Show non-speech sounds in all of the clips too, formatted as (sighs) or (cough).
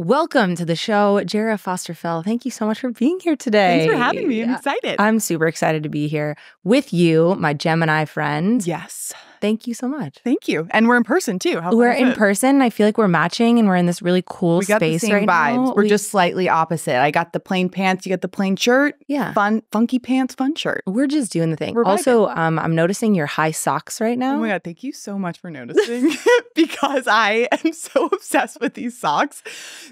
Welcome to the show, Jera Foster-Fell. Thank you so much for being here today. Thanks for having me. I'm excited. I'm super excited to be here with you, my Gemini friend. yes. Thank you so much. Thank you. And we're in person too. How we're in it? person. I feel like we're matching and we're in this really cool We got the space same right vibes. now. We're We- just slightly opposite. I got the plain pants. You got the plain shirt. yeah. Fun, funky pants, fun shirt. We're just doing the thing. We're. Also, um, I'm noticing your high socks right now. Oh my god! Thank you so much for noticing (laughs) because I am so (laughs) obsessed with these socks.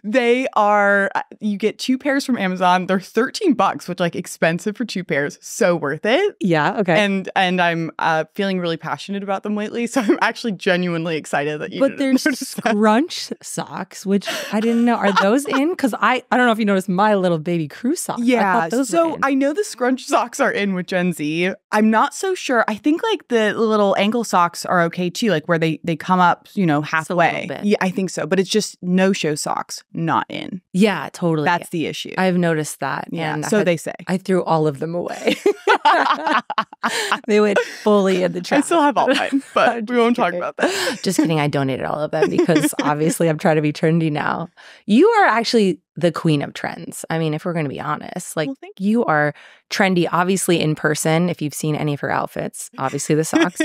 They are. uh, You get two pairs from Amazon. They're thirteen bucks, which like expensive for two pairs. So worth it. Yeah. Okay. And and I'm uh, feeling really passionate about them lately. So I'm actually genuinely excited that you. but there's (laughs) notice that. scrunch socks, which I didn't know. Are those in? Because I I don't know if you noticed my little baby crew socks. Yeah. were So. I know the scrunch socks are in with Gen Z. I'm not so sure. I think like the little ankle socks are okay too, like where they they come up, you know, halfway. Yeah, I think so. But it's just no show socks, not in. yeah, totally. That's the issue. I've noticed that. yeah. and So had- they say. I threw all of them away. (laughs) (laughs) they went fully in the trash. I still have all mine, but (laughs) we won't talk about that. Just kidding. I donated all of them (laughs) because obviously I'm trying to be trendy now. You are actually the queen of trends. I mean, if we're going to be honest, like Well, thank you are trendy, obviously in person. If you've seen any of her outfits, (laughs) obviously the socks,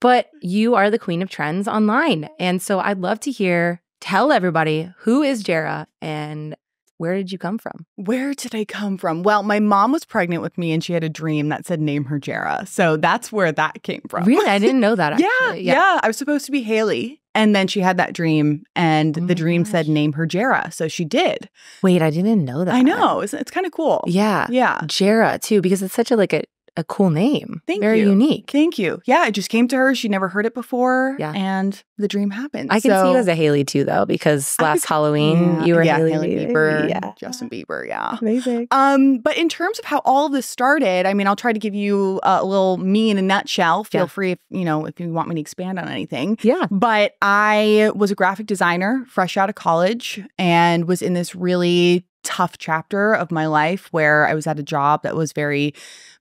but you are the queen of trends online. And so I'd love to hear, tell everybody who is Jera and where did you come from? Where did I come from? Well, my mom was pregnant with me and she had a dream that said name her Jera. So that's where that came from. Really? I didn't know that. (laughs) Yeah, Actually. yeah, I was supposed to be Haley. And then she had that dream, and Oh the dream gosh. said name her Jera. So she did. Wait, I didn't know that. I know. It's, it's kind of cool. Yeah. Yeah. Jera too, because it's such a like a, a cool name. Thank Very you. unique. Thank you. Yeah, it just came to her. She never heard it before. Yeah. And the dream happened. I can see you So- as a Haley too, though, because I last could- Halloween Yeah, you were yeah, Hailey, Bieber, Yeah. Justin Bieber. Yeah. Amazing. (laughs) Um, but in terms of how all of this started, I mean, I'll try to give you a little me in a nutshell. Feel Yeah. free if you know if you want me to expand on anything. Yeah. But I was a graphic designer fresh out of college and was in this really tough chapter of my life where I was at a job that was very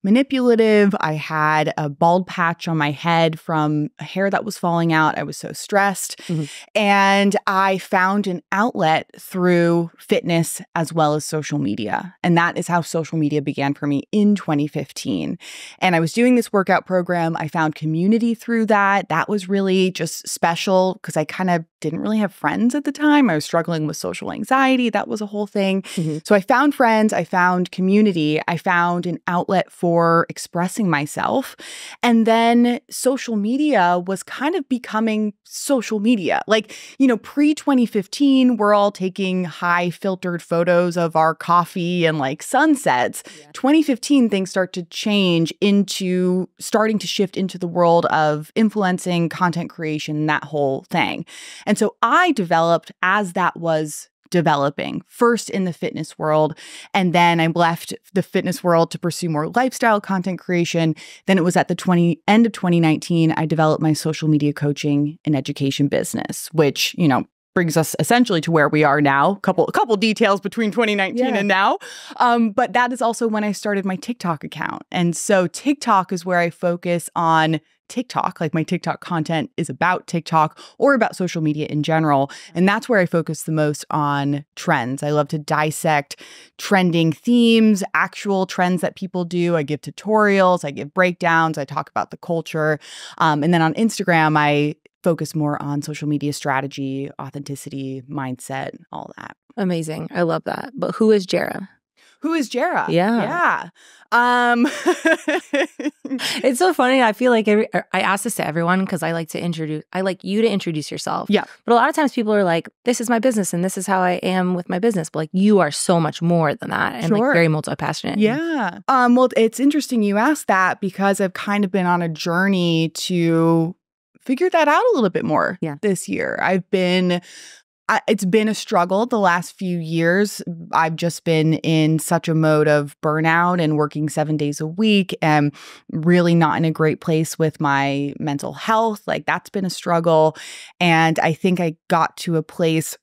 manipulative. I had a bald patch on my head from hair that was falling out. I was so stressed. Mhm. And I found an outlet through fitness as well as social media. And that is how social media began for me in 2015. And I was doing this workout program. I found community through that. That was really just special because I kind of didn't really have friends at the time. I was struggling with social anxiety. That was a whole thing. Mhm. So I found friends, I found community, I found an outlet for expressing myself. And then social media was kind of becoming social media. Like, you know, pre 2015, we're all taking high filtered photos of our coffee and like sunsets. Yeah. 2015, things start to change into starting to shift into the world of influencing, content creation, that whole thing. And so I developed as that was developing first in the fitness world and then I left the fitness world to pursue more lifestyle content creation. Then it was at the 20 end of 2019 I developed my social media coaching and education business which you know brings us essentially to where we are now. Couple a couple details between 2019 Yeah. and now. Um, but that is also when I started my TikTok account. And so TikTok is where I focus on TikTok, like my TikTok content is about TikTok or about social media in general. And that's where I focus the most on trends. I love to dissect trending themes, actual trends that people do. I give tutorials, I give breakdowns, I talk about the culture. Um, and then on Instagram, I focus more on social media strategy, authenticity, mindset, all that. Amazing. I love that. But who is Jera? Who is Jera? Yeah. Yeah. Um (laughs) It's so funny. I feel like every, er, I ask this to everyone because I like to introduce, I like you to introduce yourself. Yeah. But a lot of times people are like, this is my business and this is how I am with my business. But like you are so much more than that and Sure. like very multi passionate. Yeah. Um, well, it's interesting you asked that because I've kind of been on a journey to figure that out a little bit more Yeah. this year. I've been I, it's been a struggle the last few years. I've just been in such a mode of burnout and working seven days a week and really not in a great place with my mental health. Like that's been a struggle. And I think I got to a place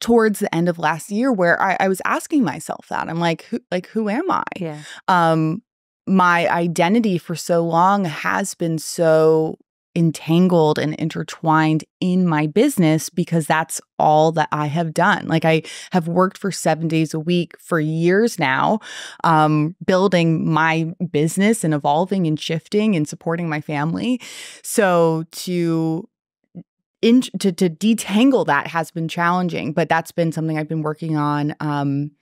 towards the end of last year where I, I was asking myself that. I'm like, who, like, who am I? Yeah. um my identity for so long has been so entangled and intertwined in my business because that's all that I have done. Like I have worked for seven days a week for years now, um, building my business and evolving and shifting and supporting my family. So to in, to, to detangle that has been challenging, but that's been something I've been working on um,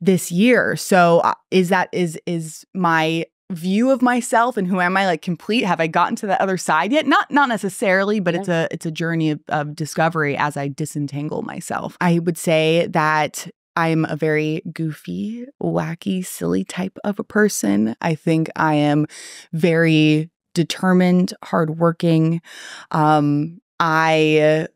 this year. So uh, is that is is my view of myself and who am I like complete? Have I gotten to the other side yet? Not not necessarily, but yeah. it's a it's a journey of, of discovery as I disentangle myself. I would say that I'm a very goofy, wacky, silly type of a person. I think I am very determined, hardworking. Um, I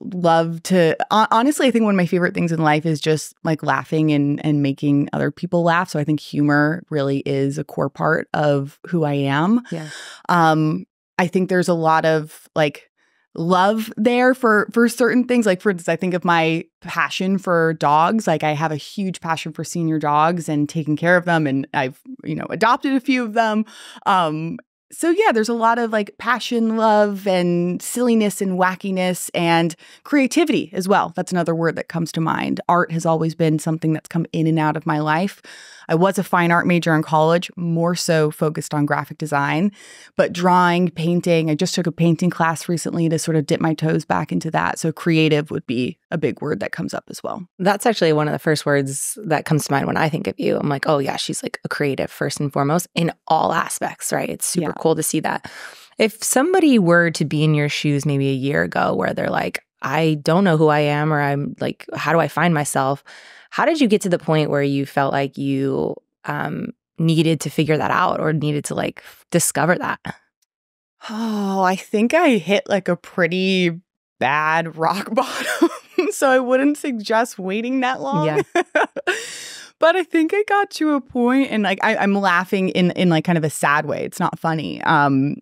love to honestly i think one of my favorite things in life is just like laughing and and making other people laugh. So i think humor really is a core part of who i am. Yeah. Um i think there's a lot of like love there for for certain things. Like for instance i think of my passion for dogs. Like i have a huge passion for senior dogs and taking care of them and i've you know adopted a few of them. Um so yeah, there's a lot of like passion, love, and silliness and wackiness and creativity as well. That's another word that comes to mind. Art has always been something that's come in and out of my life. I was a fine art major in college, more so focused on graphic design, but drawing, painting, I just took a painting class recently to sort of dip my toes back into that. So creative would be a big word that comes up as well. That's actually one of the first words that comes to mind when I think of you. I'm like, oh, yeah, she's like a creative first and foremost in all aspects, right? It's super yeah. cool to see that. If somebody were to be in your shoes maybe a year ago where they're like, I don't know who I am, or I'm like, how do I find myself? How did you get to the point where you felt like you um, needed to figure that out or needed to like discover that? Oh, I think I hit like a pretty bad rock (laughs) bottom. so I wouldn't suggest waiting that long. Yeah. (laughs) but I think I got to a point and like I, am laughing in in like kind of a sad way. It's not funny. Um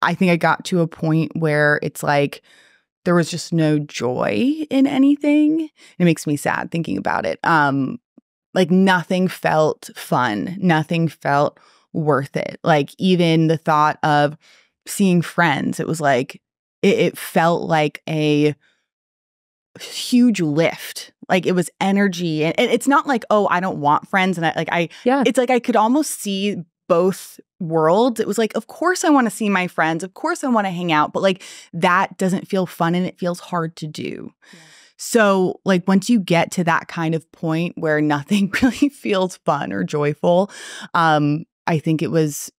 I think I got to a point where it's like there was just no joy in anything. It makes me sad thinking about it. Um, like nothing felt fun, nothing felt worth it. Like even the thought of seeing friends, it was like it, it felt like a huge lift like it was energy and, it's not like oh i don't want friends and i like i yeah it's like i could almost see both worlds. It was like, of course I want to see my friends. Of course I want to hang out, but like that doesn't feel fun and it feels hard to do. Yeah. So, like, once you get to that kind of point where nothing (laughs) really feels fun or joyful, um, I think it was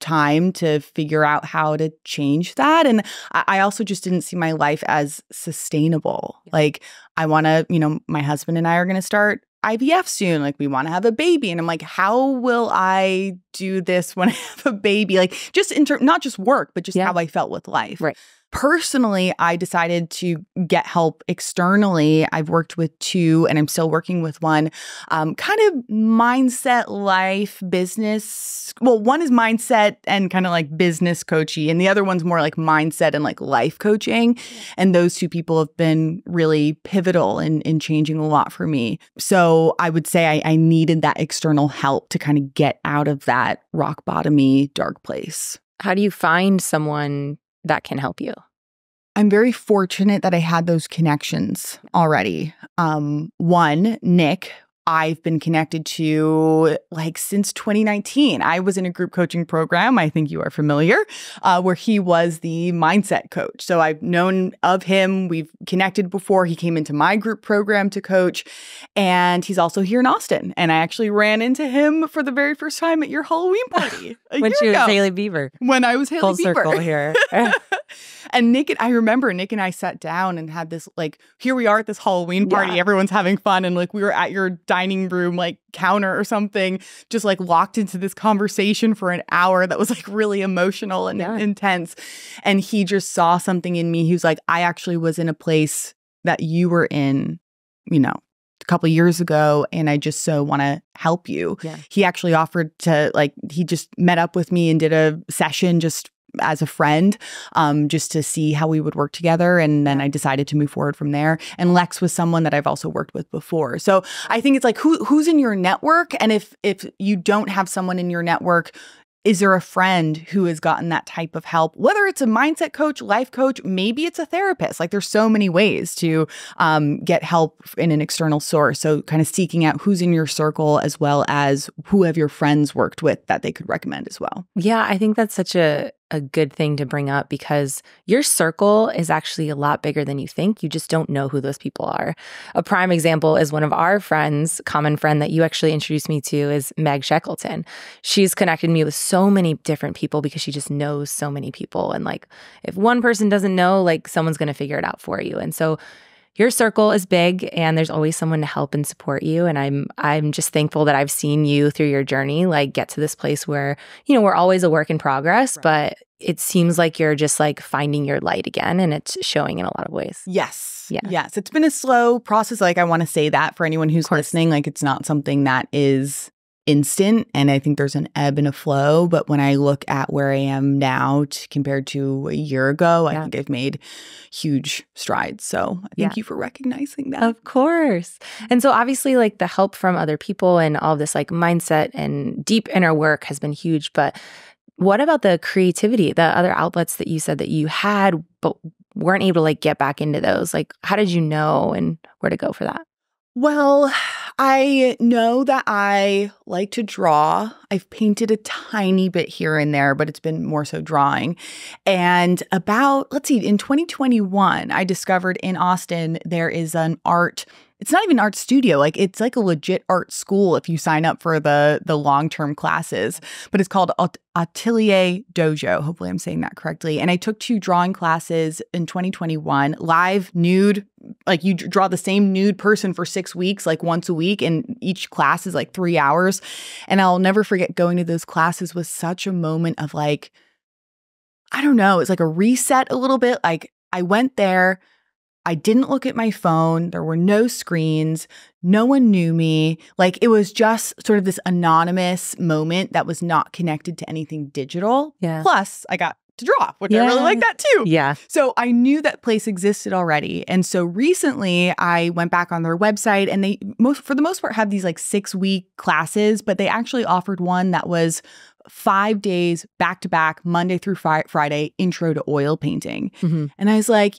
time to figure out how to change that. And I, I also just didn't see my life as sustainable. Yeah. Like, I want to, you know, my husband and I are going to start IVF soon. Like, we want to have a baby. And I'm like, how will I do this when I (laughs) have a baby? Like, just in terms, not just work, but just yeah. how I felt with life. Right personally, I decided to get help externally. I've worked with two, and I'm still working with one. Um, kind of mindset, life, business. Well, one is mindset and kind of like business coachy, and the other one's more like mindset and like life coaching. And those two people have been really pivotal in in changing a lot for me. So I would say I, I needed that external help to kind of get out of that rock bottomy dark place. How do you find someone that can help you? I'm very fortunate that I had those connections already. Um, one, Nick, I've been connected to like since 2019. I was in a group coaching program, I think you are familiar, uh, where he was the mindset coach. So I've known of him. We've connected before. He came into my group program to coach, and he's also here in Austin. And I actually ran into him for the very first time at your Halloween party. (laughs) when she was Hailey Bieber. When I was Hailey Full Bieber. circle here. (laughs) and Nick and I remember Nick and I sat down and had this like, here we are at this Halloween party. Yeah. Everyone's having fun. And like we were at your dining room like counter or something, just like locked into this conversation for an hour that was like really emotional and yeah. intense. And he just saw something in me. He was like, I actually was in a place that you were in, you know, a couple years ago and I just so want to help you. Yeah. He actually offered to like he just met up with me and did a session just as a friend um, just to see how we would work together. And then I decided to move forward from there. And Lex was someone that I've also worked with before. So I think it's like who who's in your network, and if if you don't have someone in your network, is there a friend who has gotten that type of help? Whether it's a mindset coach, life coach, maybe it's a therapist. Like there's so many ways to um, get help in an external source. So kind of seeking out who's in your circle as well as who have your friends worked with that they could recommend as well. Yeah, I think that's such a a good thing to bring up because your circle is actually a lot bigger than you think. You just don't know who those people are. A prime example is one of our friends, common friend that you actually introduced me to is Meg Shackleton. She's connected me with so many different people because she just knows so many people. And like, if one person doesn't know, like, someone's going to figure it out for you. And so, your circle is big and there's always someone to help and support you and i'm i'm just thankful that i've seen you through your journey like get to this place where you know we're always a work in progress right. but it seems like you're just like finding your light again and it's showing in a lot of ways yes yeah yes it's been a slow process like i want to say that for anyone who's listening like it's not something that is instant and I think there's an ebb and a flow. But when I look at where I am now to, compared to a year ago, yeah. I think I've made huge strides. So thank yeah. you for recognizing that. Of course. And so obviously like the help from other people and all this like mindset and deep inner work has been huge. But what about the creativity, the other outlets that you said that you had, but weren't able to like get back into those? Like how did you know and where to go for that? Well, I know that I like to draw. I've painted a tiny bit here and there, but it's been more so drawing. And about, let's see, in 2021, I discovered in Austin there is an art it's not even art studio like it's like a legit art school if you sign up for the the long-term classes but it's called atelier dojo hopefully i'm saying that correctly and i took two drawing classes in 2021 live nude like you draw the same nude person for six weeks like once a week and each class is like three hours and i'll never forget going to those classes was such a moment of like i don't know it's like a reset a little bit like i went there I didn't look at my phone. There were no screens. No one knew me. Like it was just sort of this anonymous moment that was not connected to anything digital. Yeah. Plus, I got to draw, which yeah. I really like that too. Yeah. So I knew that place existed already. And so recently I went back on their website and they most for the most part have these like 6 week classes, but they actually offered one that was 5 days back to back Monday through fri- Friday intro to oil painting. Mm-hmm. And I was like,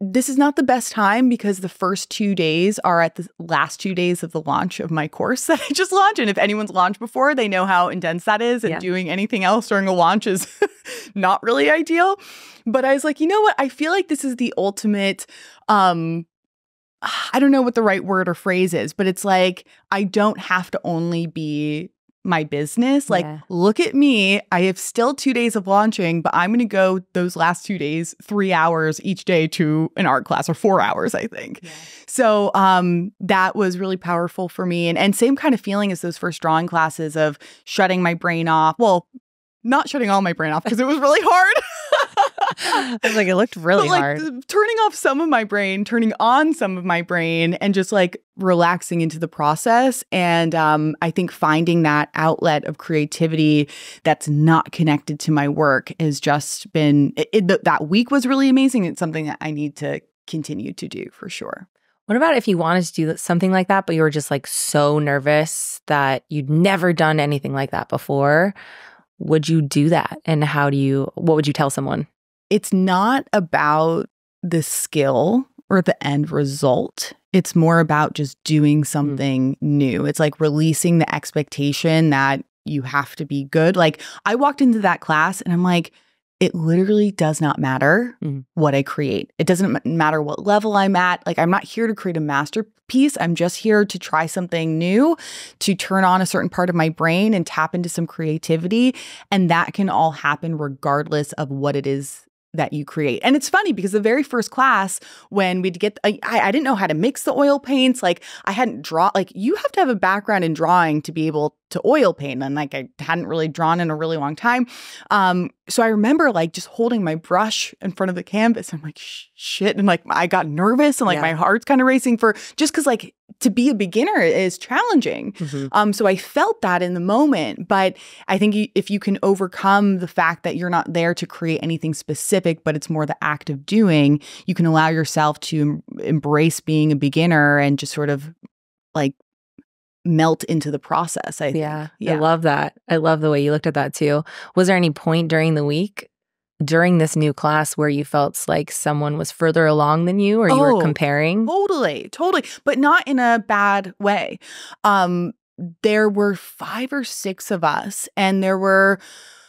this is not the best time because the first two days are at the last two days of the launch of my course (laughs) that I just launched. And if anyone's launched before, they know how intense that is. And yeah. doing anything else during a launch is (laughs) not really ideal. But I was like, you know what? I feel like this is the ultimate um (sighs) I don't know what the right word or phrase is, but it's like I don't have to only be my business. Like, yeah. look at me. I have still two days of launching, but I'm going to go those last two days, three hours each day to an art class or four hours, I think. Yeah. So um, that was really powerful for me. And, and same kind of feeling as those first drawing classes of shutting my brain off. Well, not shutting all my brain off because it was really hard. (laughs) I was like, it looked really like, hard. Turning off some of my brain, turning on some of my brain, and just like relaxing into the process. And um, I think finding that outlet of creativity that's not connected to my work has just been it, it, that week was really amazing. It's something that I need to continue to do for sure. What about if you wanted to do something like that, but you were just like so nervous that you'd never done anything like that before? Would you do that? And how do you, what would you tell someone? It's not about the skill or the end result. It's more about just doing mm. something mm. new. It's like releasing the expectation that you have to be good. Like I walked into that class and I'm like, it literally does not matter mm. what I create. It doesn't matter what level I'm at. Like, I'm not here to create a masterpiece. I'm just here to try something new, to turn on a certain part of my brain and tap into some creativity. And that can all happen regardless of what it is that you create. And it's funny because the very first class, when we'd get, I, I didn't know how to mix the oil paints. Like I hadn't draw, like you have to have a background in drawing to be able to oil paint. And like I hadn't really drawn in a really long time. Um, so I remember like just holding my brush in front of the canvas. I'm like, shit. And like I got nervous and like yeah. my heart's kind of racing for just because like to be a beginner is challenging. Mm-hmm. Um, so I felt that in the moment. But I think you, if you can overcome the fact that you're not there to create anything specific, but it's more the act of doing, you can allow yourself to em- embrace being a beginner and just sort of like melt into the process. I think. Yeah, yeah. I love that. I love the way you looked at that too. Was there any point during the week during this new class where you felt like someone was further along than you or you oh, were comparing? Totally, totally, but not in a bad way. Um, there were five or six of us, and there were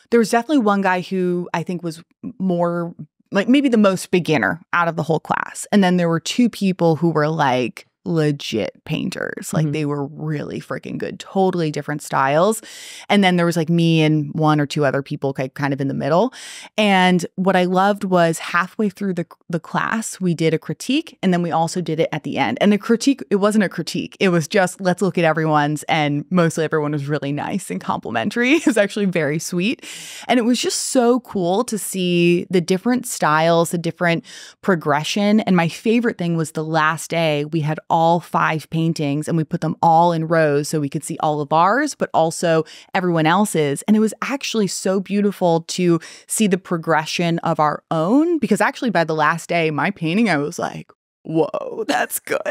there was definitely one guy who I think was more like maybe the most beginner out of the whole class. And then there were two people who were like legit painters. Like mm-hmm. they were really freaking good, totally different styles. And then there was like me and one or two other people kind of in the middle. And what I loved was halfway through the the class, we did a critique and then we also did it at the end. And the critique, it wasn't a critique. It was just let's look at everyone's and mostly everyone was really nice and complimentary. (laughs) It was actually very sweet. And it was just so cool to see the different styles, the different progression. And my favorite thing was the last day we had all five paintings and we put them all in rows so we could see all of ours, but also everyone else's. And it was actually so beautiful to see the progression of our own because actually by the last day, my painting, I was like, whoa, that's good. (laughs)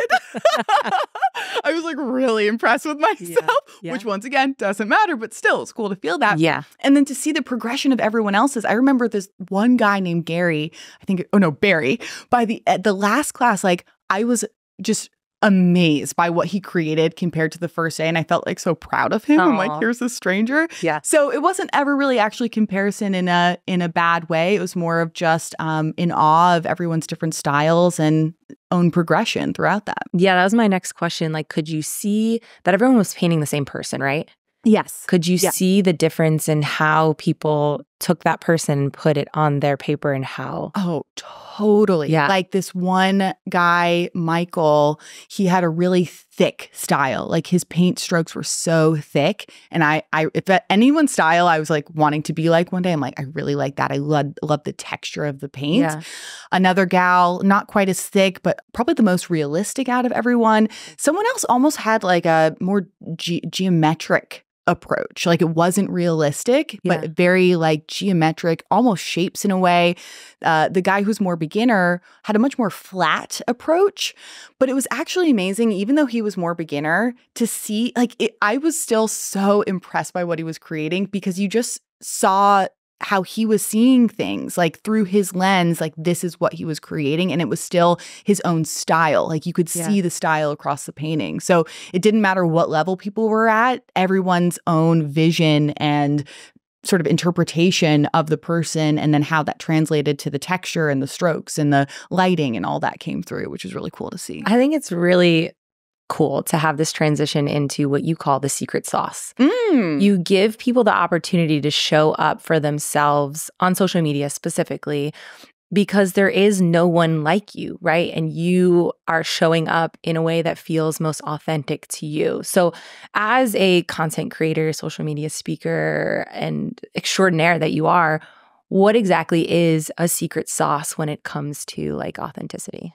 I was like really impressed with myself, yeah, yeah. which once again doesn't matter, but still it's cool to feel that. Yeah. And then to see the progression of everyone else's. I remember this one guy named Gary, I think, oh no, Barry, by the, the last class, like I was just amazed by what he created compared to the first day and I felt like so proud of him. Aww. I'm like here's a stranger. Yeah. So it wasn't ever really actually comparison in a in a bad way. It was more of just um in awe of everyone's different styles and own progression throughout that. Yeah, that was my next question. Like could you see that everyone was painting the same person, right? Yes. Could you yeah. see the difference in how people took that person and put it on their paper and how? Oh, totally. Yeah. Like this one guy, Michael, he had a really thick style. Like his paint strokes were so thick. And I, I if anyone's style I was like wanting to be like one day, I'm like, I really like that. I love love the texture of the paint. Yeah. Another gal, not quite as thick, but probably the most realistic out of everyone. Someone else almost had like a more ge- geometric approach. Like it wasn't realistic, yeah. but very like geometric, almost shapes in a way. Uh, the guy who's more beginner had a much more flat approach, but it was actually amazing, even though he was more beginner, to see like it, I was still so impressed by what he was creating because you just saw how he was seeing things like through his lens like this is what he was creating and it was still his own style. Like you could yeah. see the style across the painting. So it didn't matter what level people were at everyone's own vision and sort of interpretation of the person and then how that translated to the texture and the strokes and the lighting and all that came through which is really cool to see. I think it's really cool to have this transition into what you call the secret sauce. Mm. You give people the opportunity to show up for themselves on social media specifically because there is no one like you, right? And you are showing up in a way that feels most authentic to you. So, as a content creator, social media speaker, and extraordinaire that you are, what exactly is a secret sauce when it comes to like authenticity?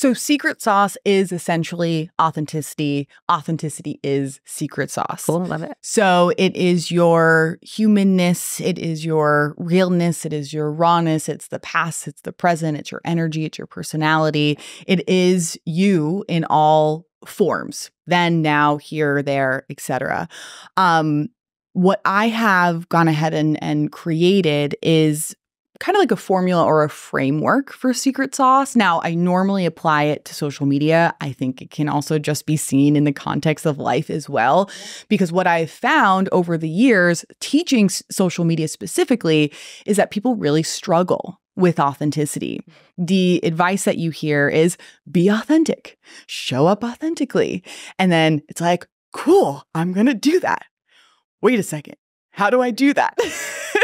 So, secret sauce is essentially authenticity. Authenticity is secret sauce. Cool, love it. So, it is your humanness, it is your realness, it is your rawness, it's the past, it's the present, it's your energy, it's your personality. It is you in all forms then, now, here, there, etc. Um, what I have gone ahead and, and created is kind of like a formula or a framework for secret sauce. Now, I normally apply it to social media. I think it can also just be seen in the context of life as well. Because what I've found over the years, teaching social media specifically, is that people really struggle with authenticity. Mm-hmm. The advice that you hear is be authentic, show up authentically. And then it's like, cool, I'm going to do that. Wait a second. How do I do that? (laughs)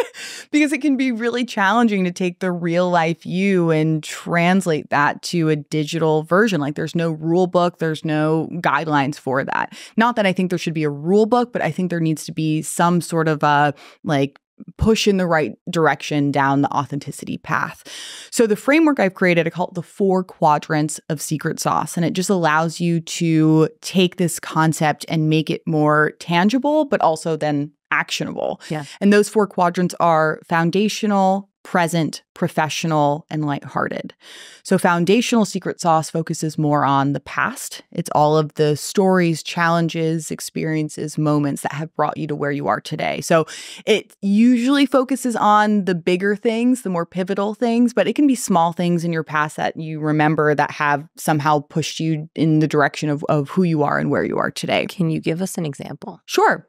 because it can be really challenging to take the real life you and translate that to a digital version. Like there's no rule book, there's no guidelines for that. Not that I think there should be a rule book, but I think there needs to be some sort of a like push in the right direction down the authenticity path. So the framework I've created, I call it the four quadrants of secret sauce. And it just allows you to take this concept and make it more tangible, but also then actionable. Yeah. And those four quadrants are foundational, present, professional, and lighthearted. So, foundational secret sauce focuses more on the past. It's all of the stories, challenges, experiences, moments that have brought you to where you are today. So, it usually focuses on the bigger things, the more pivotal things, but it can be small things in your past that you remember that have somehow pushed you in the direction of, of who you are and where you are today. Can you give us an example? Sure.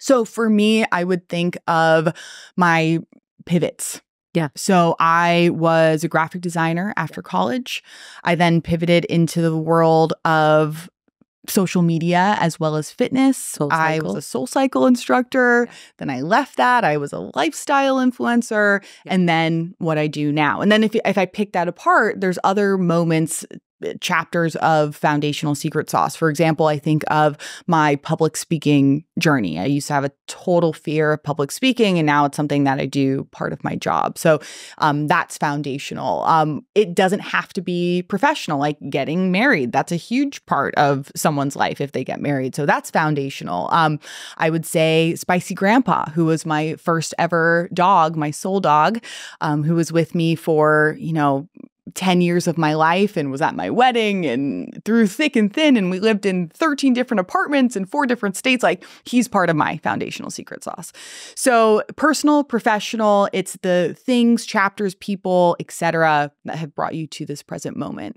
So, for me, I would think of my pivots yeah. So I was a graphic designer after college. I then pivoted into the world of social media as well as fitness. I was a SoulCycle instructor. Yeah. Then I left that. I was a lifestyle influencer yeah. and then what I do now. And then if if I pick that apart, there's other moments chapters of foundational secret sauce. For example, I think of my public speaking journey. I used to have a total fear of public speaking, and now it's something that I do part of my job. So um, that's foundational. Um, it doesn't have to be professional, like getting married. That's a huge part of someone's life if they get married. So that's foundational. Um, I would say Spicy Grandpa, who was my first ever dog, my soul dog, um, who was with me for, you know, 10 years of my life and was at my wedding and through thick and thin. And we lived in 13 different apartments in four different states. Like he's part of my foundational secret sauce. So personal, professional, it's the things, chapters, people, etc., that have brought you to this present moment.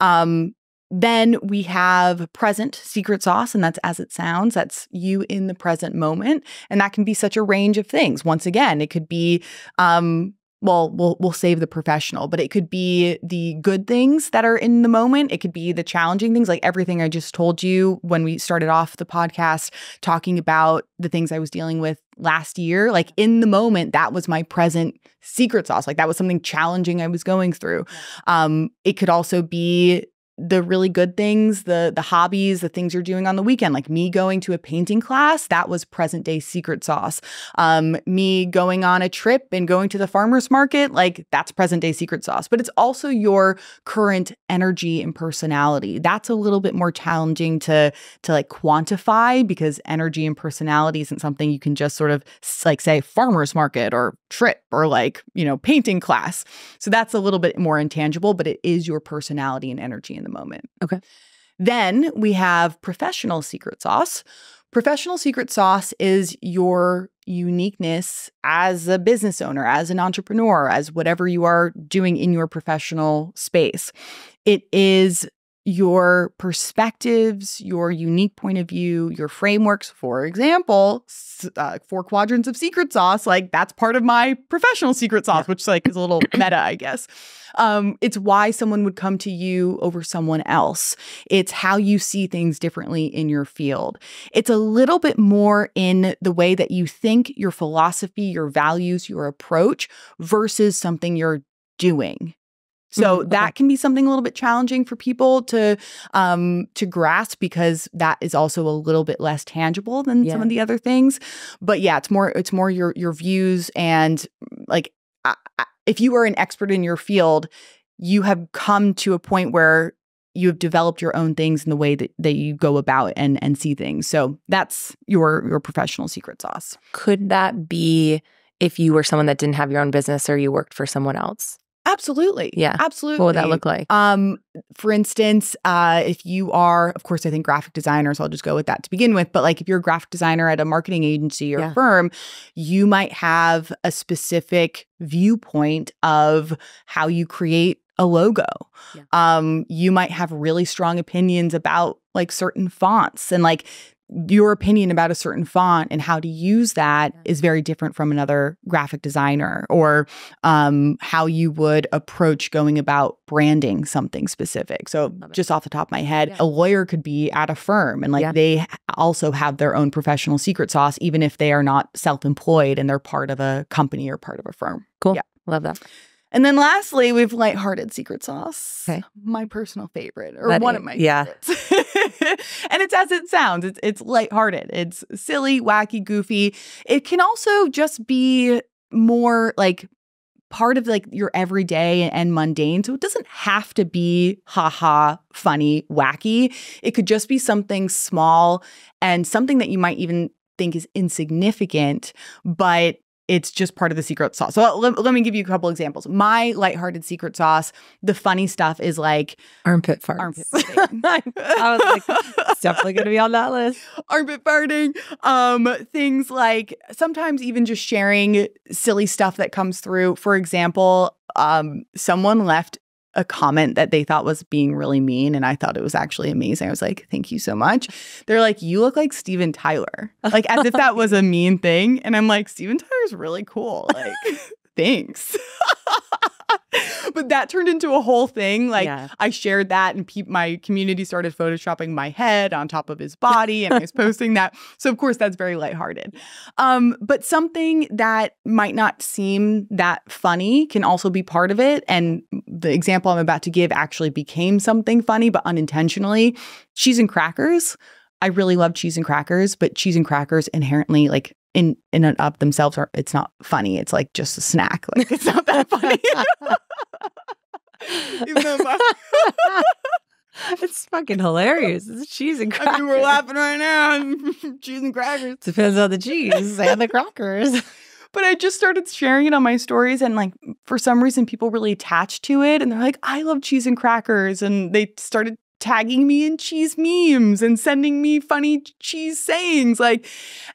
Um, then we have present secret sauce, and that's as it sounds. That's you in the present moment. And that can be such a range of things. Once again, it could be um, well, we'll we'll save the professional, but it could be the good things that are in the moment. It could be the challenging things, like everything I just told you when we started off the podcast, talking about the things I was dealing with last year. Like in the moment, that was my present secret sauce. Like that was something challenging I was going through. Um, it could also be the really good things, the the hobbies, the things you're doing on the weekend, like me going to a painting class, that was present day secret sauce. Um, me going on a trip and going to the farmers market, like that's present day secret sauce. But it's also your current energy and personality. That's a little bit more challenging to to like quantify because energy and personality isn't something you can just sort of like say farmers market or trip or like, you know, painting class. So that's a little bit more intangible, but it is your personality and energy in the moment. Okay. Then we have professional secret sauce. Professional secret sauce is your uniqueness as a business owner, as an entrepreneur, as whatever you are doing in your professional space. It is your perspectives, your unique point of view, your frameworks. For example, uh, four quadrants of secret sauce, like that's part of my professional secret sauce, which like is a little (clears throat) meta, I guess. Um, it's why someone would come to you over someone else. It's how you see things differently in your field. It's a little bit more in the way that you think, your philosophy, your values, your approach versus something you're doing. So mm-hmm. that can be something a little bit challenging for people to um to grasp because that is also a little bit less tangible than yeah. some of the other things. But yeah, it's more it's more your your views and like I, I, if you are an expert in your field, you have come to a point where you have developed your own things in the way that, that you go about and and see things. So that's your your professional secret sauce. Could that be if you were someone that didn't have your own business or you worked for someone else? Absolutely. Yeah. Absolutely. What would that look like? Um, for instance, uh, if you are, of course, I think graphic designers, I'll just go with that to begin with. But like if you're a graphic designer at a marketing agency or yeah. firm, you might have a specific viewpoint of how you create a logo. Yeah. Um, you might have really strong opinions about like certain fonts and like your opinion about a certain font and how to use that is very different from another graphic designer or um, how you would approach going about branding something specific. So, just off the top of my head, yeah. a lawyer could be at a firm and like yeah. they also have their own professional secret sauce, even if they are not self employed and they're part of a company or part of a firm. Cool. Yeah. Love that. And then lastly, we've lighthearted secret sauce. Okay. My personal favorite, or that one is, of my yeah. favorites. (laughs) and it's as it sounds. It's it's lighthearted. It's silly, wacky, goofy. It can also just be more like part of like your everyday and mundane. So it doesn't have to be haha, funny, wacky. It could just be something small and something that you might even think is insignificant, but it's just part of the secret sauce. So let, let me give you a couple examples. My lighthearted secret sauce, the funny stuff is like armpit farts. Armpit (laughs) farting. I was like, it's definitely going to be on that list. Armpit farting. Um, things like sometimes even just sharing silly stuff that comes through. For example, um, someone left a comment that they thought was being really mean and I thought it was actually amazing. I was like, "Thank you so much." They're like, "You look like Steven Tyler." (laughs) Like as if that was a mean thing, and I'm like, "Steven Tyler's really cool." Like, (laughs) thanks. (laughs) (laughs) but that turned into a whole thing. Like yeah. I shared that, and my community started photoshopping my head on top of his body, and I was posting that. So of course, that's very lighthearted. Um, but something that might not seem that funny can also be part of it. And the example I'm about to give actually became something funny, but unintentionally. Cheese and crackers. I really love cheese and crackers, but cheese and crackers inherently like in in and of themselves are it's not funny. It's like just a snack. Like it's not that funny. (laughs) (laughs) it's fucking hilarious. It's cheese and crackers. I mean, we're laughing right now. (laughs) cheese and crackers. Depends on the cheese and the crackers. But I just started sharing it on my stories, and like for some reason, people really attached to it, and they're like, "I love cheese and crackers," and they started tagging me in cheese memes and sending me funny cheese sayings like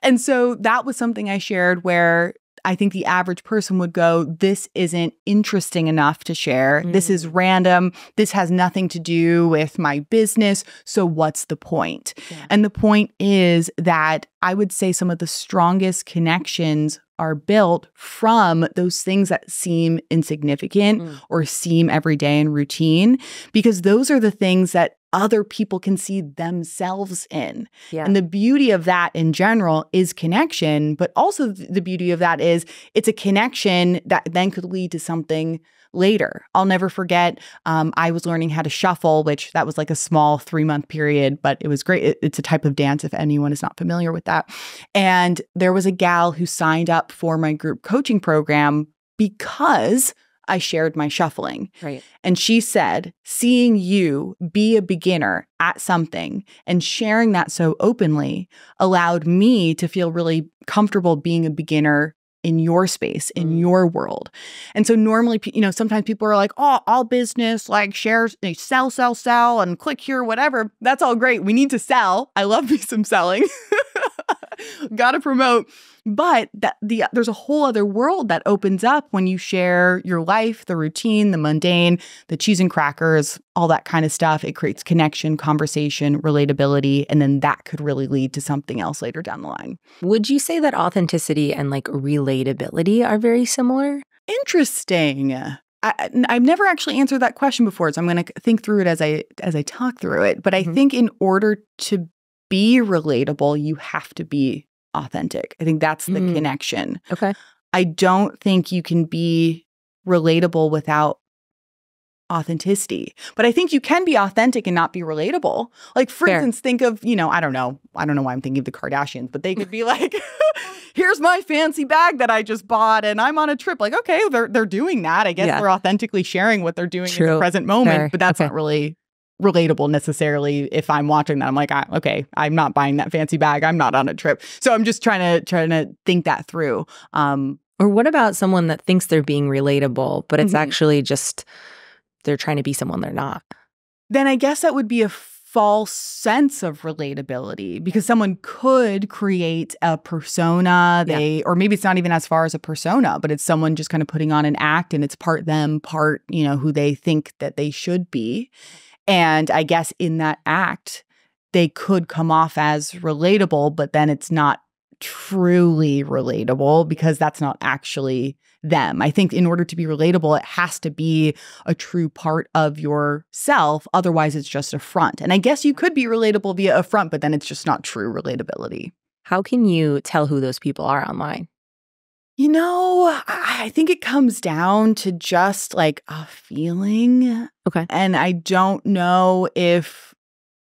and so that was something I shared where I think the average person would go, This isn't interesting enough to share. Mm. This is mm. random. This has nothing to do with my business. So, what's the point? Yeah. And the point is that I would say some of the strongest connections are built from those things that seem insignificant mm. or seem everyday and routine, because those are the things that other people can see themselves in. Yeah. And the beauty of that in general is connection, but also the beauty of that is it's a connection that then could lead to something later. I'll never forget. Um, I was learning how to shuffle, which that was like a small three month period, but it was great. It, it's a type of dance if anyone is not familiar with that. And there was a gal who signed up for my group coaching program because I shared my shuffling. Right. And she said, seeing you be a beginner at something and sharing that so openly allowed me to feel really comfortable being a beginner in your space, in mm. your world. And so normally, you know, sometimes people are like, oh, all business, like shares, they sell, sell, sell, and click here, whatever. That's all great. We need to sell. I love me some selling. (laughs) (laughs) Got to promote. But that the there's a whole other world that opens up when you share your life, the routine, the mundane, the cheese and crackers, all that kind of stuff. It creates connection, conversation, relatability, and then that could really lead to something else later down the line. Would you say that authenticity and like relatability are very similar? Interesting. I, have never actually answered that question before, so I'm going to think through it as I as I talk through it. But I mm-hmm. think in order to be relatable, you have to be authentic. I think that's the mm. connection. Okay. I don't think you can be relatable without authenticity. But I think you can be authentic and not be relatable. Like for Fair. instance, think of, you know, I don't know, I don't know why I'm thinking of the Kardashians, but they could be (laughs) like, (laughs) here's my fancy bag that I just bought and I'm on a trip. Like, okay, they're they're doing that. I guess yeah. they're authentically sharing what they're doing True. in the present moment, Fair. but that's okay. not really relatable necessarily if i'm watching that. I'm like I, okay i'm not buying that fancy bag. I'm not on a trip. So i'm just trying to trying to think that through. Um or what about someone that thinks they're being relatable but it's mm-hmm. actually just they're trying to be someone they're not? Then i guess that would be a false sense of relatability because someone could create a persona they yeah. or maybe it's not even as far as a persona but it's someone just kind of putting on an act and it's part them part you know who they think that they should be and I guess in that act, they could come off as relatable, but then it's not truly relatable because that's not actually them. I think in order to be relatable, it has to be a true part of yourself. Otherwise, it's just a front. And I guess you could be relatable via a front, but then it's just not true relatability. How can you tell who those people are online? You know, I think it comes down to just like a feeling. Okay. And I don't know if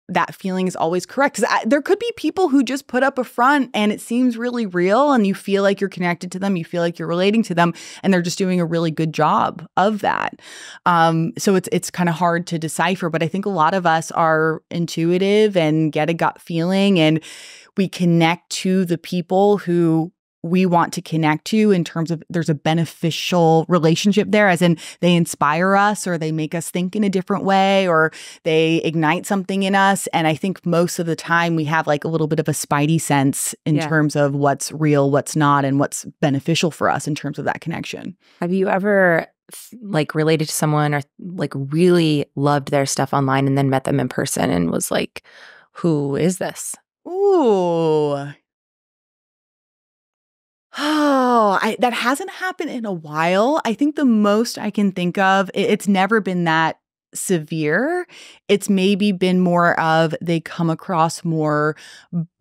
that feeling is always correct because there could be people who just put up a front and it seems really real and you feel like you're connected to them you feel like you're relating to them and they're just doing a really good job of that um, so it's it's kind of hard to decipher but i think a lot of us are intuitive and get a gut feeling and we connect to the people who we want to connect to in terms of there's a beneficial relationship there, as in they inspire us or they make us think in a different way or they ignite something in us. And I think most of the time we have like a little bit of a spidey sense in Yeah. terms of what's real, what's not, and what's beneficial for us in terms of that connection. Have you ever like related to someone or like really loved their stuff online and then met them in person and was like, who is this? Ooh. Oh, I, that hasn't happened in a while. I think the most I can think of, it- it's never been that severe. It's maybe been more of they come across more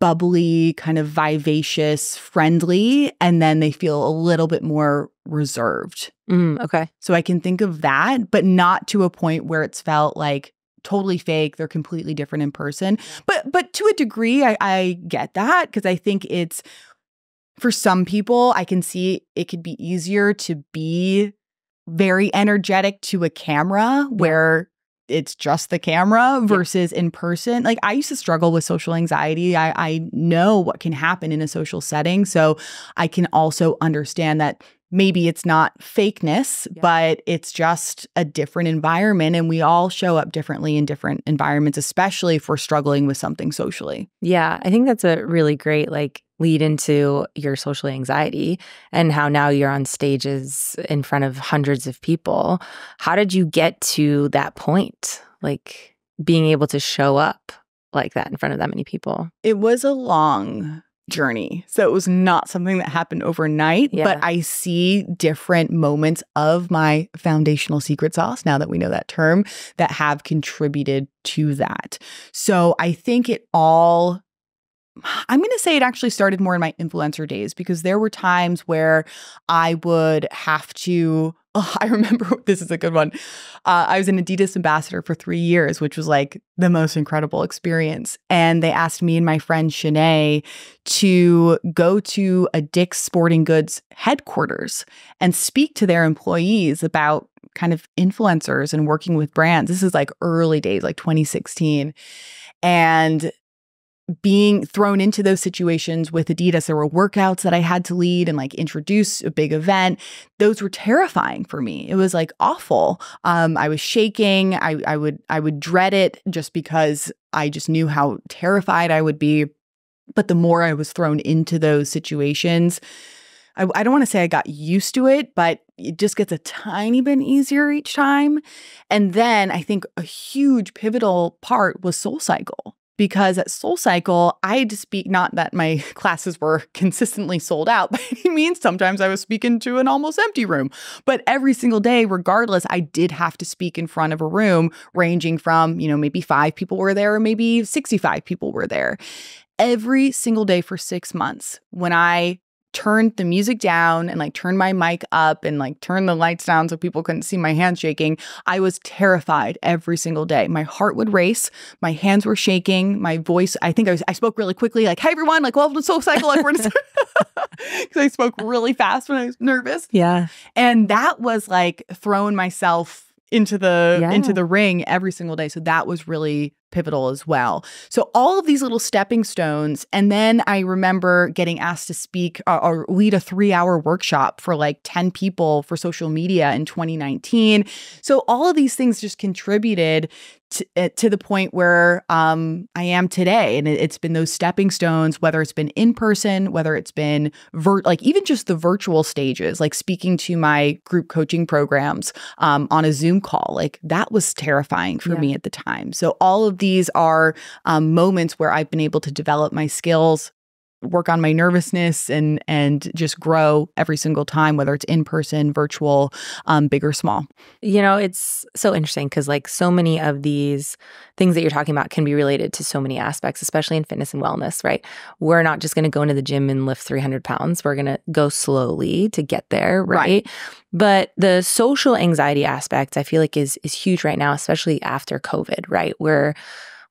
bubbly, kind of vivacious, friendly, and then they feel a little bit more reserved. Mm, okay. So I can think of that, but not to a point where it's felt like totally fake. They're completely different in person. But but to a degree, I, I get that because I think it's for some people, I can see it could be easier to be very energetic to a camera where it's just the camera versus in person. Like I used to struggle with social anxiety. I, I know what can happen in a social setting. So I can also understand that maybe it's not fakeness, Yeah. but it's just a different environment. And we all show up differently in different environments, especially if we're struggling with something socially. Yeah, I think that's a really great like lead into your social anxiety and how now you're on stages in front of hundreds of people. How did you get to that point? Like being able to show up like that in front of that many people. It was a long journey. So it was not something that happened overnight, Yeah. but I see different moments of my foundational secret sauce, now that we know that term, that have contributed to that. So I think it all. I'm going to say it actually started more in my influencer days because there were times where I would have to. (laughs) Oh, I remember (laughs) this is a good one. Uh, I was an Adidas ambassador for three years, which was like the most incredible experience. And they asked me and my friend Shanae to go to a Dick's Sporting Goods headquarters and speak to their employees about kind of influencers and working with brands. This is like early days, like 2016. And being thrown into those situations with Adidas, there were workouts that I had to lead and like introduce a big event. Those were terrifying for me. It was like awful. Um, I was shaking. I, I would I would dread it just because I just knew how terrified I would be. But the more I was thrown into those situations, I, I don't want to say I got used to it, but it just gets a tiny bit easier each time. And then I think a huge pivotal part was SoulCycle because at SoulCycle, I had to speak, not that my (laughs) classes were (laughs) consistently sold out by any means. Sometimes I was speaking to an almost empty room, but every single day, regardless, I did have to speak in front of a room ranging from, you know, maybe five people were there or maybe 65 people were there. Every single day for six months, when I turned the music down and like turned my mic up and like turned the lights down so people couldn't see my hands shaking, I was terrified every single day. My heart would race, my hands were shaking, my voice, I think I was I spoke really quickly, like, hey everyone, like welcome to SoulCycle, like we're because (laughs) (laughs) I spoke really fast when I was nervous. Yeah. And that was like throwing myself into the Yeah. into the ring every single day. So that was really pivotal as well. So all of these little stepping stones and then I remember getting asked to speak uh, or lead a 3-hour workshop for like 10 people for social media in 2019. So all of these things just contributed to, uh, to the point where um, I am today. And it, it's been those stepping stones, whether it's been in person, whether it's been like even just the virtual stages, like speaking to my group coaching programs um, on a Zoom call, like that was terrifying for Yeah. me at the time. So all of these are um, moments where I've been able to develop my skills work on my nervousness and and just grow every single time whether it's in person virtual um, big or small You know, it's so interesting because, like, so many of these things that you're talking about can be related to so many aspects, especially in fitness and wellness, right? We're not just going to go into the gym and lift 300 pounds. We're going to go slowly to get there, right? Right. But the social anxiety aspect, I feel like, is is huge right now, especially after COVID, right? Where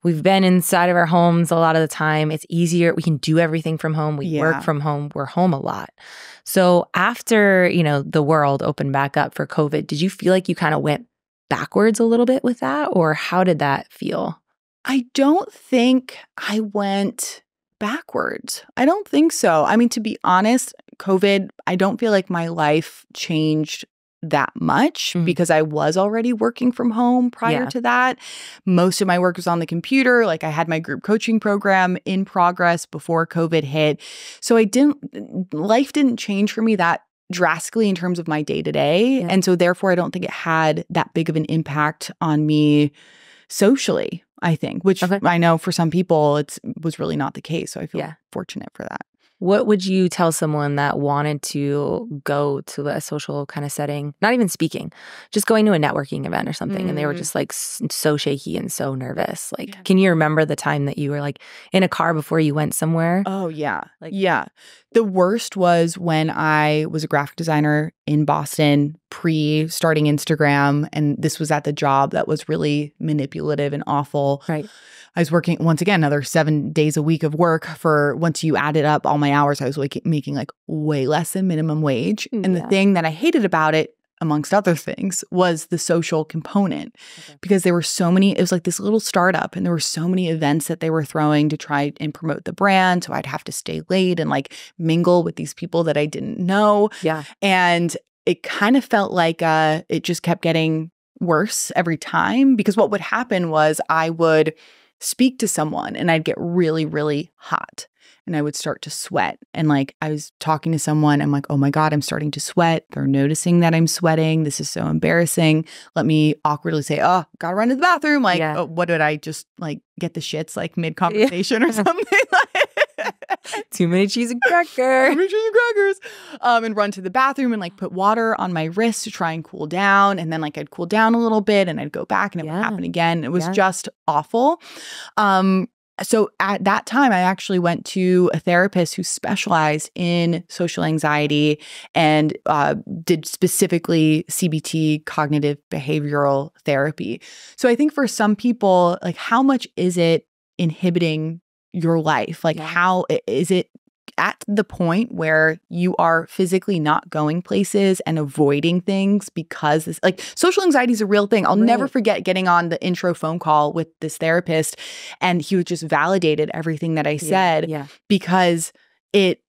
we've been inside of our homes a lot of the time. It's easier. We can do everything from home. We Yeah. work from home. We're home a lot. So after, you know, the world opened back up for COVID, did you feel like you kind of went backwards a little bit with that or how did that feel? I don't think I went backwards. I don't think so. I mean, to be honest, COVID, I don't feel like my life changed that much Mhm. because I was already working from home prior Yeah. to that. Most of my work was on the computer. Like I had my group coaching program in progress before COVID hit. So I didn't, life didn't change for me that drastically in terms of my day to day. Yeah. And so therefore, I don't think it had that big of an impact on me socially. I think, which Okay. I know for some people it was really not the case. So I feel Yeah. fortunate for that. What would you tell someone that wanted to go to a social kind of setting, not even speaking, just going to a networking event or something, and they were Mm. just like so shaky and so nervous? Like, Yeah. can you remember the time that you were like in a car before you went somewhere? Oh yeah. Like- yeah. The worst was when I was a graphic designer in Boston pre starting Instagram and this was at the job that was really manipulative and awful. Right. I was working once again another 7 days a week of work for once you added up all my hours I was like making like way less than minimum wage. And the thing that I hated about it amongst other things was the social component Okay. because there were so many it was like this little startup and there were so many events that they were throwing to try and promote the brand so i'd have to stay late and like mingle with these people that i didn't know Yeah. and it kind of felt like uh it just kept getting worse every time because what would happen was i would speak to someone and i'd get really really hot and I would start to sweat. And like I was talking to someone, I'm like, oh my God, I'm starting to sweat. They're noticing that I'm sweating. This is so embarrassing. Let me awkwardly say, oh, gotta run to the bathroom. Like, Yeah. oh, what did I just like get the shits like mid conversation or (laughs) something? (laughs) (laughs) Too many cheese and cracker. Cheese and crackers. Um, and run to the bathroom and like put water on my wrist to try and cool down. And then like I'd cool down a little bit and I'd go back and it Yeah. would happen again. It was Yeah. just awful. Um, so at that time, I actually went to a therapist who specialized in social anxiety and uh, did specifically CBT, cognitive behavioral therapy. So I think for some people, like, how much is it inhibiting your life? Like, Yeah. how is it at the point where you are physically not going places and avoiding things because this like social anxiety is a real thing. I'll never forget getting on the intro phone call with this therapist and he just validated everything that I said Yeah. because it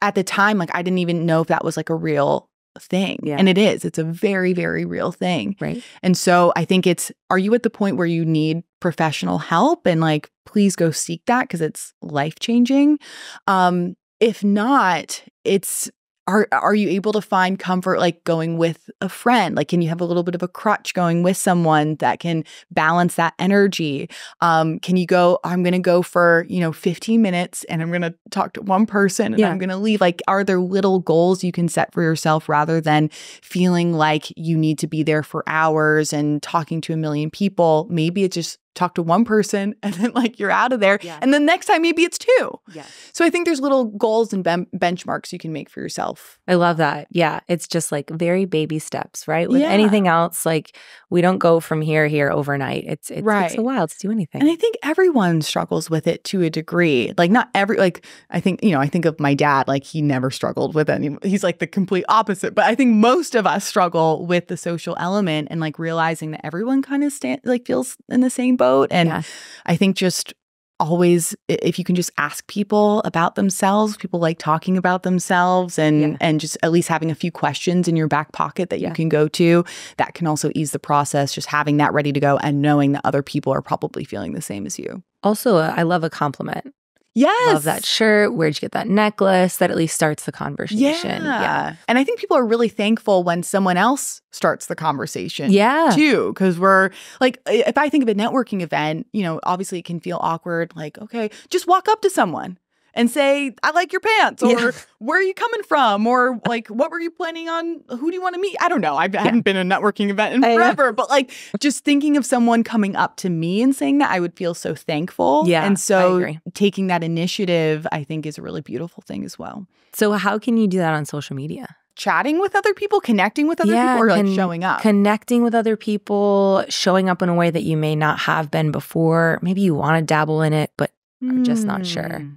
at the time like I didn't even know if that was like a real thing. Yeah. And it is. It's a very very real thing. Right. And so I think it's are you at the point where you need professional help and like please go seek that because it's life changing. Um if not, it's are are you able to find comfort like going with a friend? Like can you have a little bit of a crutch going with someone that can balance that energy? Um can you go I'm going to go for, you know, 15 minutes and I'm going to talk to one person and Yeah. I'm going to leave. Like are there little goals you can set for yourself rather than feeling like you need to be there for hours and talking to a million people? Maybe it's just talk to one person (laughs) and then like you're out of there. Yeah. And then next time maybe it's two. Yeah. So I think there's little goals and ben- benchmarks you can make for yourself. I love that. Yeah. It's just like very baby steps, right? With Yeah. anything else, like we don't go from here here overnight. It's it takes Right. a while to do anything. And I think everyone struggles with it to a degree. Like not every like I think, you know, I think of my dad like he never struggled with any he's like the complete opposite, but I think most of us struggle with the social element and like realizing that everyone kind of stand like feels in the same boat and Yeah. I think just always if you can just ask people about themselves people like talking about themselves and Yeah. and just at least having a few questions in your back pocket that Yeah. you can go to that can also ease the process just having that ready to go and knowing that other people are probably feeling the same as you also, uh, I love a compliment. Yes Love that shirt. Where'd you get that necklace? That at least starts the conversation. yeah. yeah. and i think people are really thankful when someone else starts the conversation Yeah. too because we're like if i think of a networking event you know obviously it can feel awkward like okay just walk up to someone and say i like your pants or Yeah. (laughs) where are you coming from or like what were you planning on who do you want to meet i don't know i haven't been a networking event in know. Uh, forever but like just thinking of someone coming up to me and saying that i would feel so thankful Yeah, and so taking that initiative i think is a really beautiful thing as well So how can you do that on social media? chatting with other people connecting with other Yeah, people or like showing up Connecting with other people, showing up in a way that you may not have been before. Maybe you want to dabble in it, but are just not sure. Hmm.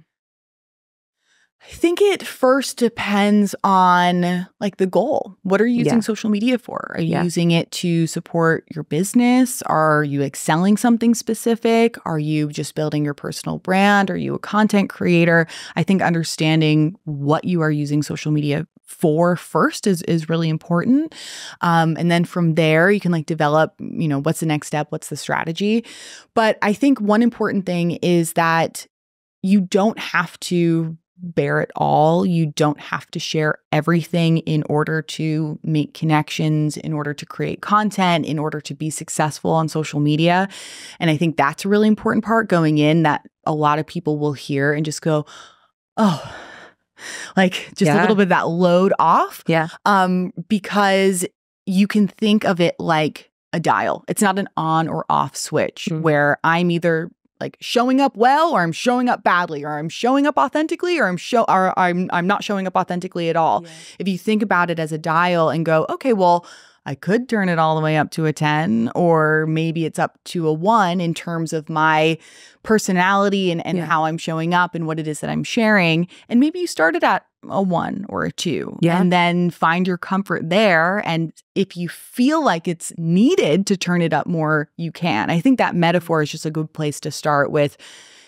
I think it first depends on like the goal. What are you using Yeah. social media for? Are you Yeah. using it to support your business? Are you excelling something specific? Are you just building your personal brand? Are you a content creator? I think understanding what you are using social media for first is is really important. Um, and then from there, you can like develop, you know, what's the next step? What's the strategy? But I think one important thing is that you don't have to bear it all. You don't have to share everything in order to make connections, in order to create content, in order to be successful on social media. And I think that's a really important part going in that a lot of people will hear and just go, oh, (sighs) like just a little bit of that load off Yeah. um, because you can think of it like a dial. It's not an on or off switch Mm. where I'm either like showing up well or I'm showing up badly or I'm showing up authentically or I'm show or I'm I'm not showing up authentically at all. If you think about it as a dial and go, okay, well, I could turn it all the way up to a 10 or maybe it's up to a 1 in terms of my personality and, and Yeah. how I'm showing up and what it is that I'm sharing. And maybe you started at a 1 or a 2 Yeah. and then find your comfort there and if you feel like it's needed to turn it up more, you can. I think that metaphor is just a good place to start with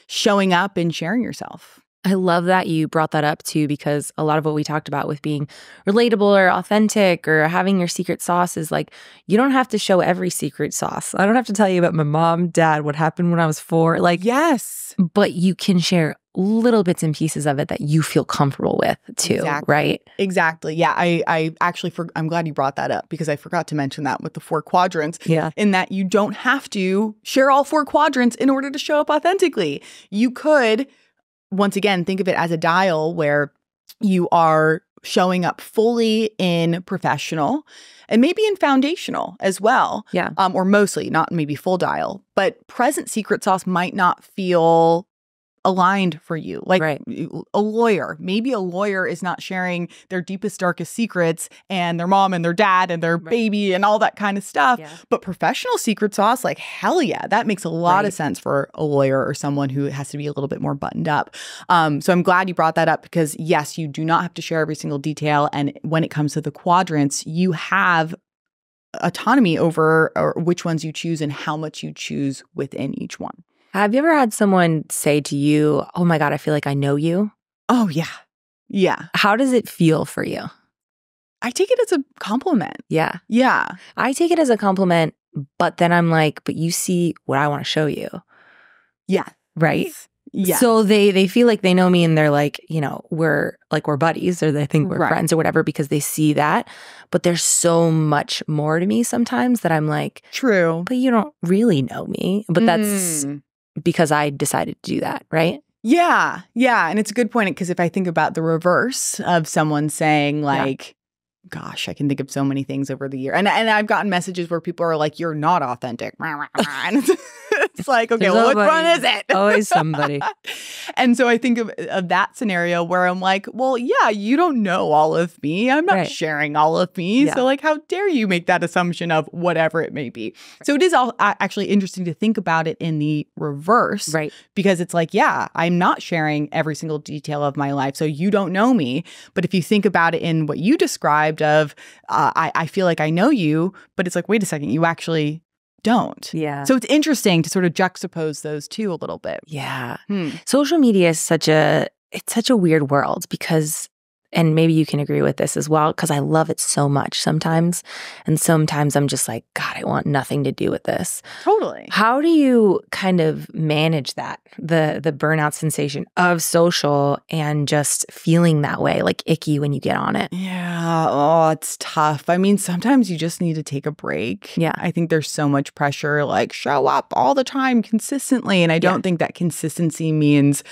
showing up and sharing yourself. I love that you brought that up too, because a lot of what we talked about with being relatable or authentic or having your secret sauce is like, you don't have to show every secret sauce. I don't have to tell you about my mom, dad, what happened when I was four. Like, Yes. but you can share little bits and pieces of it that you feel comfortable with too, Exactly. right? Exactly. Yeah, I I actually for, I'm glad you brought that up because I forgot to mention that with the four quadrants Yeah. in that you don't have to share all four quadrants in order to show up authentically. You could once again think of it as a dial where you are showing up fully in professional and maybe in foundational as well. Yeah. Um, or mostly, not maybe full dial, but present secret sauce might not feel aligned for you. Like Right. a lawyer, maybe a lawyer is not sharing their deepest, darkest secrets and their mom and their dad and their Right. baby and all that kind of stuff. Yeah. But professional secret sauce, like hell yeah, that makes a lot Right. of sense for a lawyer or someone who has to be a little bit more buttoned up. Um, so I'm glad you brought that up because yes, you do not have to share every single detail. And when it comes to the quadrants, you have autonomy over or which ones you choose and how much you choose within each one. Have you ever had someone say to you, Oh my God, I feel like I know you? Oh yeah. Yeah. How does it feel for you? I take it as a compliment. Yeah. Yeah. I take it as a compliment, but then I'm like, But you see what I want to show you, Yeah. right? Yeah. So they they feel like they know me and they're like, you know, we're like we're buddies or they think we're Right. friends or whatever because they see that. But there's so much more to me sometimes that I'm like, True. but you don't really know me. But that's Mm. Because I decided to do that, right? Yeah, yeah, and it's a good point because if I think about the reverse of someone saying like, "Gosh, I can think of so many things over the year," and and I've gotten messages where people are like, "You're not authentic," (laughs) and (laughs) it's, like, okay, well, which one is it? always (laughs) somebody. and so I think of, of that scenario where I'm like, well, yeah, you don't know all of me. I'm not Right. sharing all of me. Yeah. So, like, how dare you make that assumption of whatever it may be? So, it is all, uh, actually interesting to think about it in the reverse Right. because it's like, yeah, I'm not sharing every single detail of my life. So you don't know me. But if you think about it in what you described of, uh, I, I feel like I know you, but it's like, wait a second, you actually don't. Yeah. So it's interesting to sort of juxtapose those two a little bit. yeah. Hmm. social media is such a it's such a weird world because and maybe you can agree with this as well because I love it so much sometimes and sometimes I'm just like god I want nothing to do with this. Totally. How do you kind of manage that the the burnout sensation of social and just feeling that way like icky when you get on it? Yeah. Oh, it's tough. I mean, sometimes you just need to take a break. Yeah. I think there's so much pressure, like show up all the time consistently. And I don't think that consistency means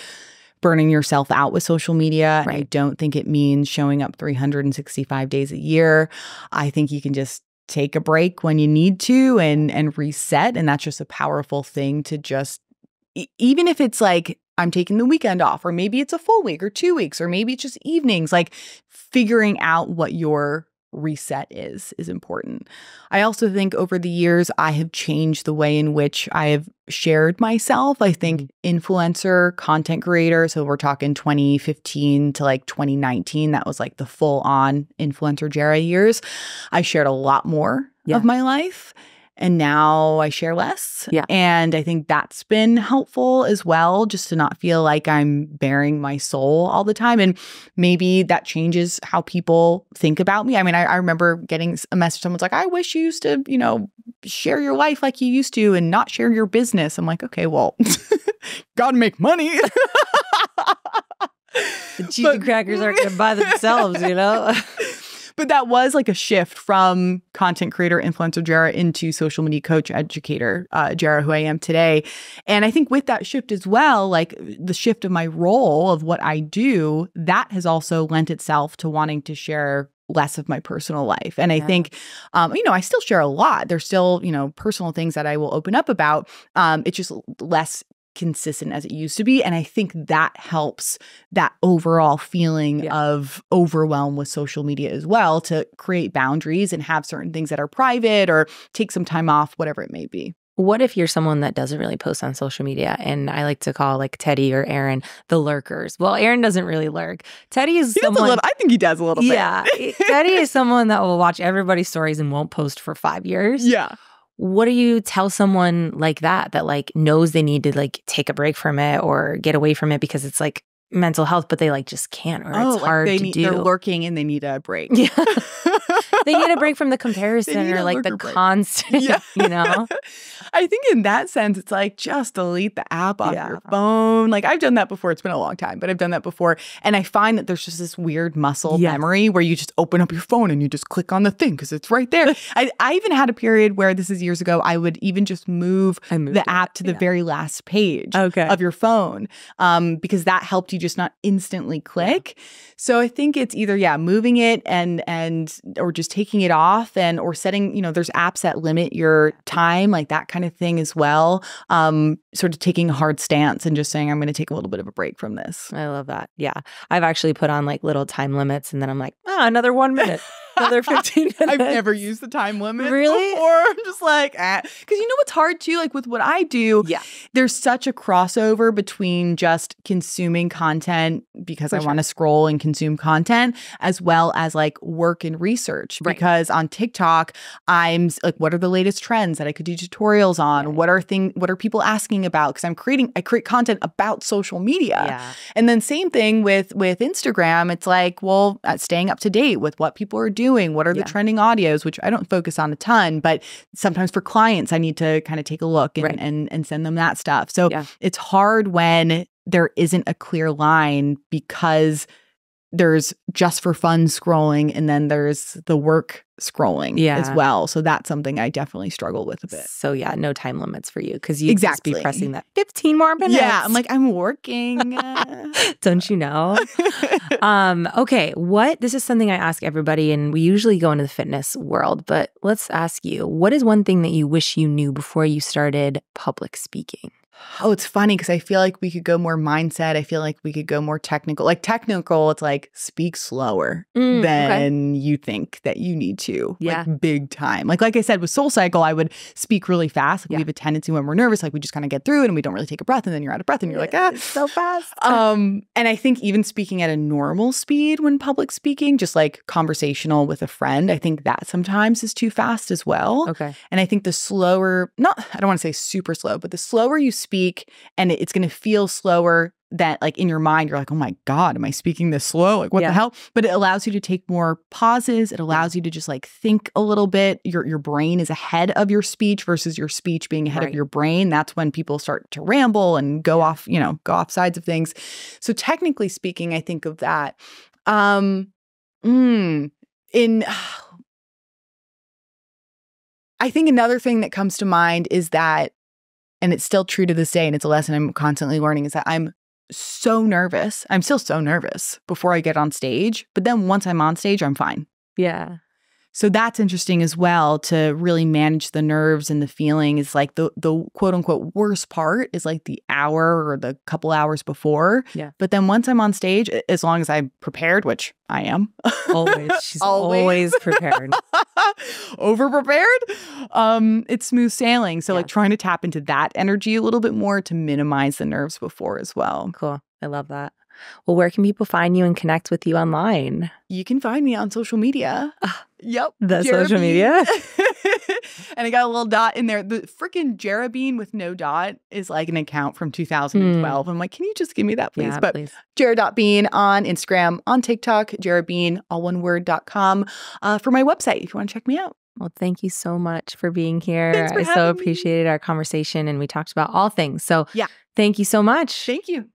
burning yourself out with social media. And I don't think it means showing up 365 days a year. I think you can just take a break when you need to and and reset and that's just a powerful thing to just even if it's like I'm taking the weekend off or maybe it's a full week or 2 weeks or maybe it's just evenings like figuring out what your reset is is important. I also think over the years I have changed the way in which I have shared myself. I think mm-hmm. influencer, content creator, so we're talking 2015 to like 2019, that was like the full on influencer Jera years. I shared a lot more yeah. of my life and now I share less. Yeah. And I think that's been helpful as well, just to not feel like I'm bearing my soul all the time. And maybe that changes how people think about me. I mean, I, I remember getting a message, someone's like, I wish you used to, you know, share your life like you used to and not share your business. I'm like, okay, well, (laughs) gotta make money. (laughs) the cheesy but, crackers aren't gonna buy themselves, you know? (laughs) but that was like a shift from content creator, influencer Jera into social media coach, educator uh, Jera, who I am today. And I think with that shift as well, like the shift of my role of what I do, that has also lent itself to wanting to share less of my personal life. And I yeah. think, um, you know, I still share a lot. There's still, you know, personal things that I will open up about. Um, it's just less consistent as it used to be. And I think that helps that overall feeling yeah. of overwhelm with social media as well to create boundaries and have certain things that are private or take some time off, whatever it may be. What if you're someone that doesn't really post on social media? And I like to call like Teddy or Aaron the lurkers. Well, Aaron doesn't really lurk. Teddy is he someone. Little, I think he does a little yeah, bit. Yeah. Teddy is someone that will watch everybody's stories and won't post for five years. (laughs) Yeah what do you tell someone like that that like knows they need to like take a break from it or get away from it because it's like mental health, but they like just can't or oh, it's hard they to need, do. They're lurking and they need a break. Yeah. (laughs) they need a break from the comparison or like the break. constant, yeah. (laughs) you know? (laughs) I think in that sense, it's like just delete the app off yeah. your phone. Like I've done that before. It's been a long time, but I've done that before. And I find that there's just this weird muscle yeah. memory where you just open up your phone and you just click on the thing because it's right there. I, I even had a period where this is years ago, I would even just move the app to the very last page okay. of your phone um, because that helped you just not instantly click. So I think it's either, yeah, moving it and, and, or just taking it off and, or setting, you know, there's apps that limit your time, like that kind of thing as well. Um, sort of taking a hard stance and just saying, I'm going to take a little bit of a break from this. I love that. Yeah. I've actually put on like little time limits and then I'm like, oh, another one minute (laughs) another (laughs) 15 minutes. I've never used the time limit really? before. I'm just like, ah. Because you know what's hard too? Like with what I do, yeah. there's such a crossover between just consuming content because For I sure. want to scroll and consume content, as well as like work and research. Right. Because on TikTok, I'm like, what are the latest trends that I could do tutorials on? Right. What are thing what are people asking about? Because I'm creating I create content about social media. Yeah. And then same thing with with Instagram. It's like, well, uh, staying up to date with what people are doing doing? What are yeah. the trending audios, which I don't focus on a ton, but sometimes for clients, I need to kind of take a look and, right. and, and send them that stuff. So yeah. it's hard when there isn't a clear line because there's just for fun scrolling and then there's the work scrolling yeah. as well. So that's something I definitely struggle with a bit. So yeah, no time limits for you because you exactly. just be pressing that 15 more minutes. Yeah, I'm like, I'm working. (laughs) (laughs) Don't you know? (laughs) um, okay, what this is something I ask everybody, and we usually go into the fitness world, but let's ask you, what is one thing that you wish you knew before you started public speaking? Oh, it's funny because I feel like we could go more mindset. I feel like we could go more technical. Like technical, it's like speak slower mm, than okay. you think that you need to. Yeah. Like big time. Like like I said with SoulCycle, I would speak really fast. Like yeah. we have a tendency when we're nervous, like we just kind of get through it and we don't really take a breath and then you're out of breath and you're like, ah, so fast. (laughs) Um, and I think even speaking at a normal speed when public speaking, just like conversational with a friend, I think that sometimes is too fast as well. Okay. And I think the slower, not I don't want to say super slow, but the slower you speak speak and it's going to feel slower that like in your mind you're like oh my god am i speaking this slow? Like what yeah. the hell? But it allows you to take more pauses it allows you to just like think a little bit your your brain is ahead of your speech versus your speech being ahead right. of your brain that's when people start to ramble and go off you know go off sides of things. So technically speaking i think of that um mm, in (sighs) I think another thing that comes to mind is that and it's still true to this day and it's a lesson I'm constantly learning is that I'm so nervous. I'm still so nervous before I get on stage, but then once I'm on stage, I'm fine. Yeah. So that's interesting as well to really manage the nerves and the feeling is like the the quote unquote worst part is like the hour or the couple hours before. Yeah. But then once I'm on stage, as long as I'm prepared, which I am. Always. (laughs) She's Always. always, prepared. (laughs) Over prepared. Um, it's smooth sailing. So like trying to tap into that energy a little bit more to minimize the nerves before as well. Cool. I love that. Well, where can people find you and connect with you online? You can find me on social media. Yep. The social media? (laughs) and I got a little dot in there. The freaking Jerabean with no dot is like an account from 2012. I'm like, can you just give me that, please? Hmm. yeah, but please. Jera.bean on Instagram, on TikTok, Jerabean, all one word.com uh, for my website if you want to check me out. Well, thank you so much for being here. For I so having me. appreciated our conversation and we talked about all things. So, Yeah. thank you so much. Thank you.